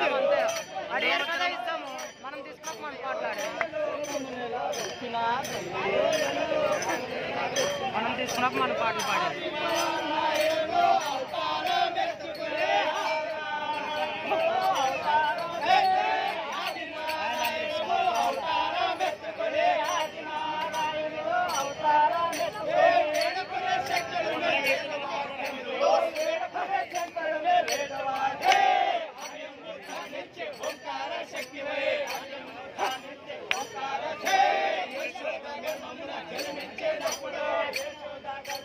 అడిగారు కదా ఇస్తాము మనం తీసుకోక మనం మాట్లాడే మనం తీసుకున్నాక మన పాటలు పాడాలి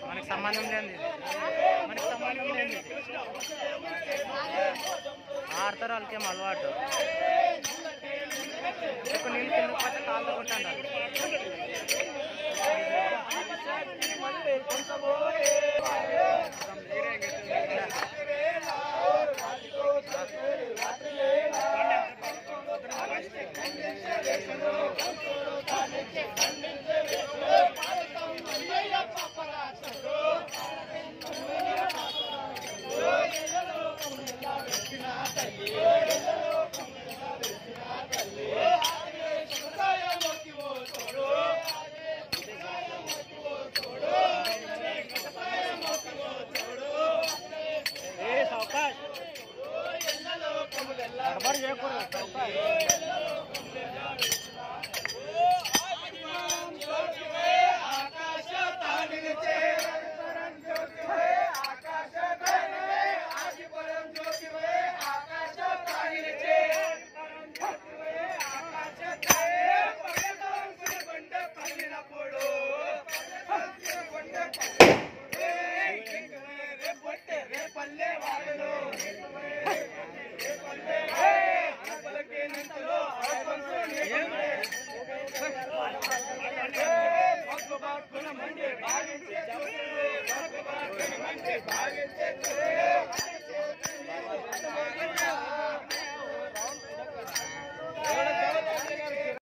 మనకు సంబంధం లేదు మనకు మనకి సంబంధం లేనిది. ఇది. ఆడతారు వాళ్ళకేం అలవాటు. ఎక్కువ నీళ్ళు కింద పడితే కాళ్ళు కొట్టండి. 没人过来找 Yeah.